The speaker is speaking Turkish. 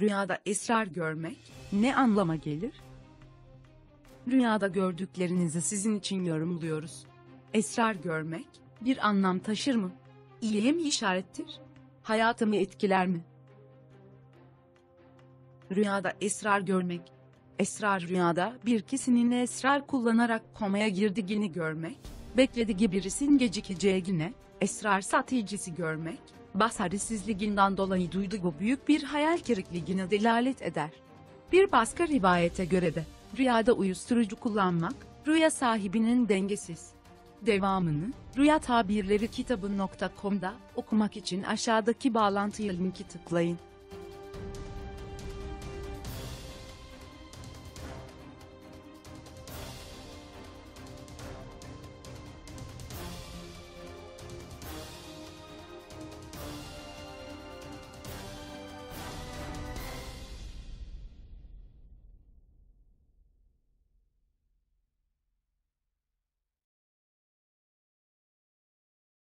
Rüyada esrar görmek ne anlama gelir? Rüyada gördüklerinizi sizin için yorumluyoruz. Esrar görmek bir anlam taşır mı? İyiye mi işarettir? Hayatımı etkiler mi? Rüyada esrar görmek. Esrar rüyada bir kişinin esrar kullanarak komaya girdiğini görmek, beklediği birisinin gecikeceğine, esrar satıcısı görmek, basaresizliğinden dolayı duyduğu büyük bir hayal kırıklığına delalet eder. Bir başka rivayete göre de, rüyada uyuşturucu kullanmak, rüya sahibinin dengesiz. Devamını, Rüya Tabirleri kitabı.com'da okumak için aşağıdaki bağlantıya linki tıklayın.